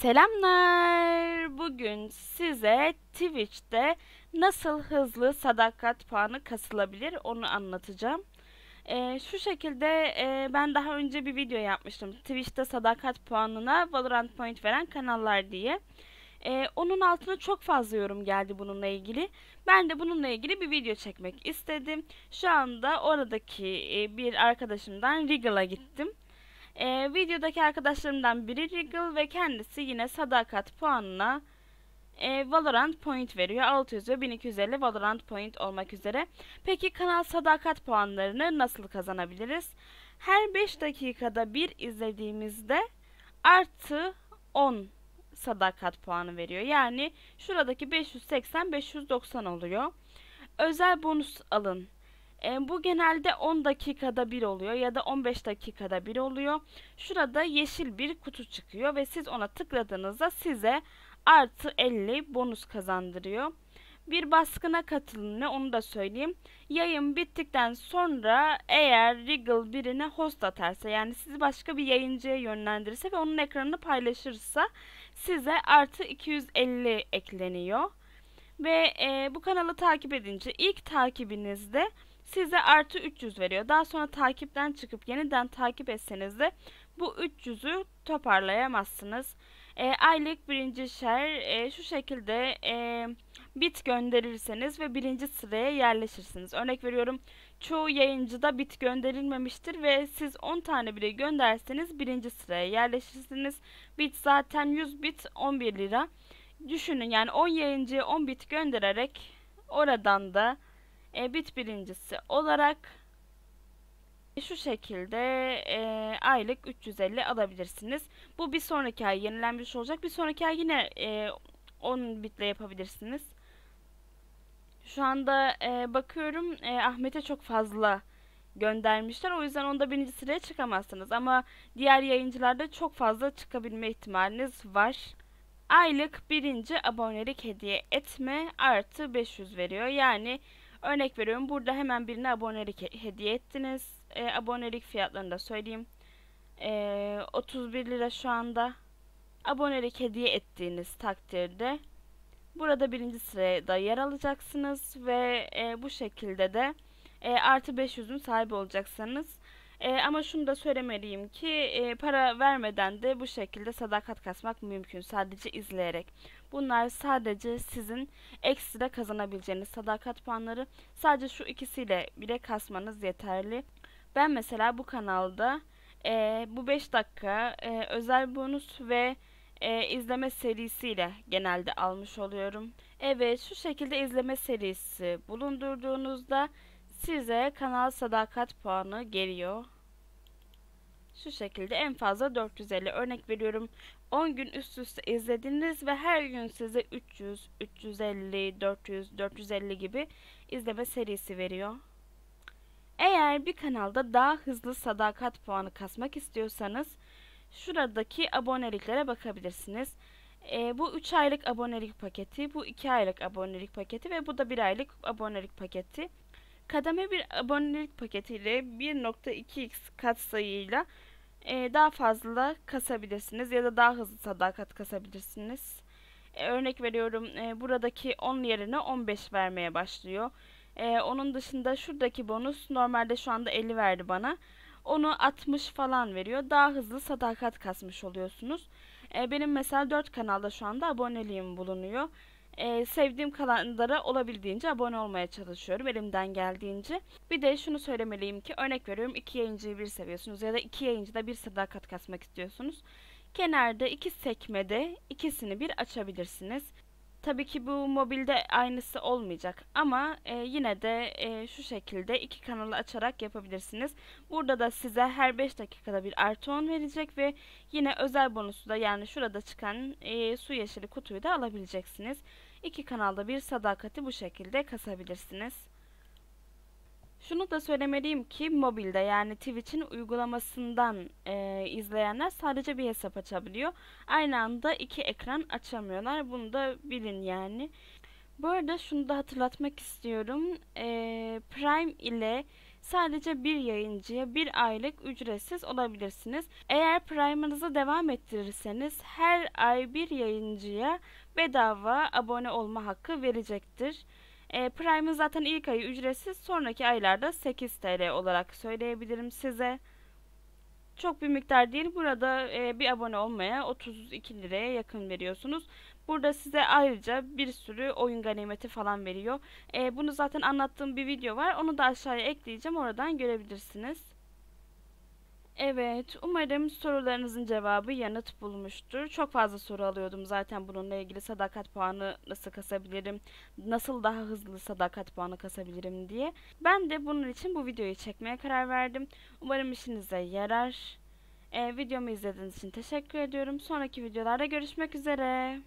Selamlar. Bugün size Twitch'te nasıl hızlı sadakat puanı kasılabilir onu anlatacağım. Ee, şu şekilde e, ben daha önce bir video yapmıştım. Twitch'te sadakat puanına Valorant Point veren kanallar diye. Ee, onun altına çok fazla yorum geldi bununla ilgili. Ben de bununla ilgili bir video çekmek istedim. Şu anda oradaki e, bir arkadaşımdan Regal'a gittim. Ee, videodaki arkadaşlarımdan biri Regal ve kendisi yine sadakat puanına e, Valorant point veriyor. 600 ve 1250 Valorant point olmak üzere. Peki kanal sadakat puanlarını nasıl kazanabiliriz? Her 5 dakikada bir izlediğimizde artı 10 sadakat puanı veriyor. Yani şuradaki 580-590 oluyor. Özel bonus alın e, bu genelde 10 dakikada bir oluyor ya da 15 dakikada bir oluyor. Şurada yeşil bir kutu çıkıyor ve siz ona tıkladığınızda size artı 50 bonus kazandırıyor. Bir baskına katılın ne onu da söyleyeyim. Yayın bittikten sonra eğer Regal birine host atarsa yani sizi başka bir yayıncıya yönlendirirse ve onun ekranını paylaşırsa size artı 250 ekleniyor. Ve e, bu kanalı takip edince ilk takibinizde size artı 300 veriyor. Daha sonra takipten çıkıp yeniden takip etseniz de bu 300'ü toparlayamazsınız. E, aylık birinci şer e, şu şekilde e, bit gönderirseniz ve birinci sıraya yerleşirsiniz. Örnek veriyorum çoğu yayıncıda bit gönderilmemiştir ve siz 10 tane bile gönderseniz birinci sıraya yerleşirsiniz. Bit zaten 100 bit 11 lira. Düşünün yani 10 yayıncıya 10 bit göndererek oradan da e, bit birincisi olarak şu şekilde e, aylık 350 alabilirsiniz. Bu bir sonraki ay yenilenmiş olacak. Bir sonraki ay yine e, 10 bitle yapabilirsiniz. Şu anda e, bakıyorum e, Ahmet'e çok fazla göndermişler. O yüzden onda birinci sıraya çıkamazsınız. Ama diğer yayıncılarda çok fazla çıkabilme ihtimaliniz var. Aylık birinci abonelik hediye etme artı 500 veriyor. Yani Örnek veriyorum burada hemen birine abonelik hediye ettiniz. E, abonelik fiyatlarını da söyleyeyim. E, 31 lira şu anda. Abonelik hediye ettiğiniz takdirde burada birinci sırada yer alacaksınız ve e, bu şekilde de e, artı 500'ün sahibi olacaksınız. E, ama şunu da söylemeliyim ki e, para vermeden de bu şekilde sadakat kasmak mümkün sadece izleyerek. Bunlar sadece sizin ekstra kazanabileceğiniz sadakat puanları. Sadece şu ikisiyle bile kasmanız yeterli. Ben mesela bu kanalda e, bu 5 dakika e, özel bonus ve e, izleme serisiyle genelde almış oluyorum. Evet şu şekilde izleme serisi bulundurduğunuzda size kanal sadakat puanı geliyor. Şu şekilde en fazla 450 örnek veriyorum. 10 gün üst üste izlediniz ve her gün size 300, 350, 400, 450 gibi izleme serisi veriyor. Eğer bir kanalda daha hızlı sadakat puanı kasmak istiyorsanız şuradaki aboneliklere bakabilirsiniz. E, bu 3 aylık abonelik paketi, bu 2 aylık abonelik paketi ve bu da 1 aylık abonelik paketi. Kademe bir abonelik paketiyle 1.2x katsayıyla e, daha fazla kasabilirsiniz ya da daha hızlı sadakat kasabilirsiniz. E, örnek veriyorum e, buradaki 10 yerine 15 vermeye başlıyor. E, onun dışında şuradaki bonus normalde şu anda 50 verdi bana. Onu 60 falan veriyor. Daha hızlı sadakat kasmış oluyorsunuz. E, benim mesela 4 kanalda şu anda aboneliğim bulunuyor e, sevdiğim kanallara olabildiğince abone olmaya çalışıyorum elimden geldiğince. Bir de şunu söylemeliyim ki örnek veriyorum iki yayıncıyı bir seviyorsunuz ya da iki yayıncıda bir sadakat kasmak istiyorsunuz. Kenarda iki sekmede ikisini bir açabilirsiniz. Tabii ki bu mobilde aynısı olmayacak ama e, yine de e, şu şekilde iki kanalı açarak yapabilirsiniz. Burada da size her 5 dakikada bir artı 10 verecek ve yine özel bonusu da yani şurada çıkan e, su yeşili kutuyu da alabileceksiniz. İki kanalda bir sadakati bu şekilde kasabilirsiniz. Şunu da söylemeliyim ki mobilde yani Twitch'in uygulamasından e, izleyenler sadece bir hesap açabiliyor. Aynı anda iki ekran açamıyorlar. Bunu da bilin yani. Bu arada şunu da hatırlatmak istiyorum. E, Prime ile sadece bir yayıncıya bir aylık ücretsiz olabilirsiniz. Eğer Prime'ınızı devam ettirirseniz her ay bir yayıncıya bedava abone olma hakkı verecektir. E, Prime'ın zaten ilk ayı ücretsiz, sonraki aylarda 8 TL olarak söyleyebilirim size. Çok bir miktar değil. Burada e, bir abone olmaya 32 liraya yakın veriyorsunuz. Burada size ayrıca bir sürü oyun ganimeti falan veriyor. E, bunu zaten anlattığım bir video var. Onu da aşağıya ekleyeceğim. Oradan görebilirsiniz. Evet, umarım sorularınızın cevabı yanıt bulmuştur. Çok fazla soru alıyordum zaten bununla ilgili sadakat puanı nasıl kasabilirim, nasıl daha hızlı sadakat puanı kasabilirim diye. Ben de bunun için bu videoyu çekmeye karar verdim. Umarım işinize yarar. Ee, videomu izlediğiniz için teşekkür ediyorum. Sonraki videolarda görüşmek üzere.